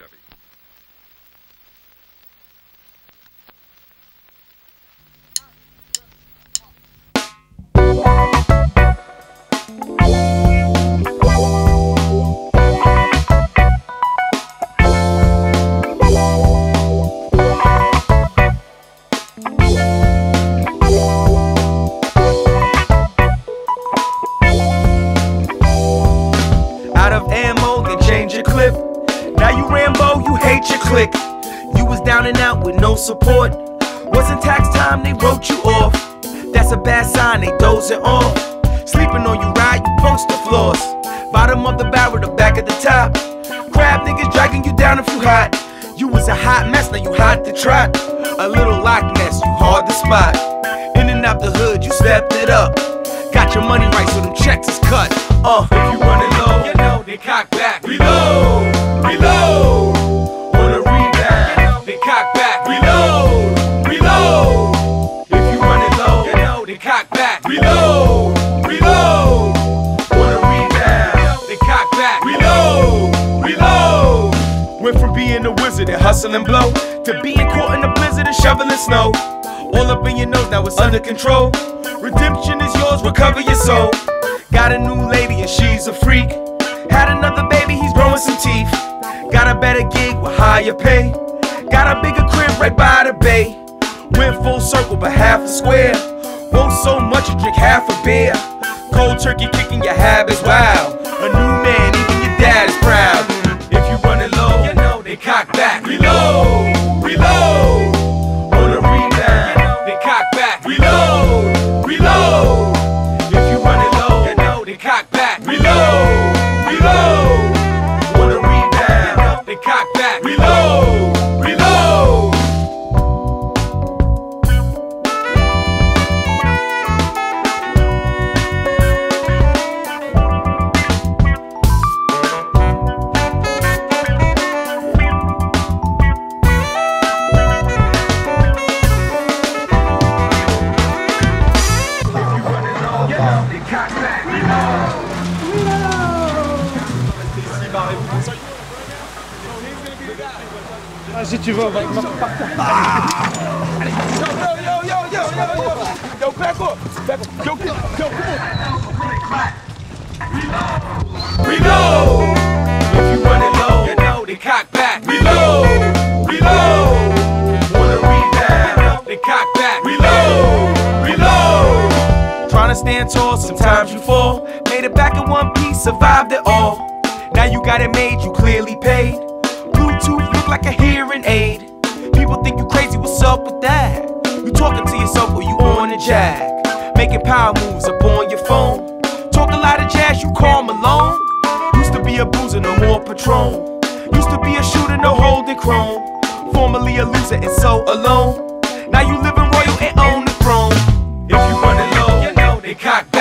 Chevy. Out of ammo, then change your clip. Now you Rambo, you hate your clique. You was down and out with no support. Wasn't tax time, they wrote you off. That's a bad sign, they dozing off. Sleeping on you, ride, you post the floors. Bottom of the barrel, the back of the top. Crab niggas dragging you down if you hot. You was a hot mess, now you hot to trot. A little Loch Ness, you hard to spot. In and out the hood, you stepped it up. Got your money right, so them checks is cut. Uh, if you running low, you know they cock back. Reload, reload. On a rebound, they cock back. Reload, reload. If you running low, you know they cock back. Reload, reload. On a rebound, they cock back. Reload, reload. Went from being a wizard and hustle and blow to being caught in a blizzard and shoveling snow. All up in your nose, now it's under control. Redemption is yours, recover your soul. Got a new lady and she's a freak. Had another baby, he's growing some teeth. Got a better gig with higher pay. Got a bigger crib right by the bay. Went full circle, but half a square. Won't so much you drink half a beer. Cold turkey kicking your habits wild. A new man, even your dad is proud. If you running low, you know they cock back. Reload, reload. On rebound, they cock back. Reload, reload. If you running low, you know they cock back. Reload, reload. On a rebound, they cock back. Reload, reload. Ah, si tu veux, on va on va partir. Yo, yo, yo, yo, yo, yo, yo. Yo, up. Back up. Yo, yo, yo, come on. Reload. If you running low, you know they cock back. Reload. Reload. Wanna rebound? They cock back. Reload. Reload. Trying to stand tall, sometimes you fall. Made it back in one piece, survived it all. Now you got it made, you clearly yourself or you on a jack? Making power moves up on your phone. Talk a lot of jazz, you Karl Malone. Used to be a boozer, no more Patron. Used to be a shooter, no holding chrome. Formerly a loser and so alone. Now you living royal and own the throne. If you running low, you know they cock.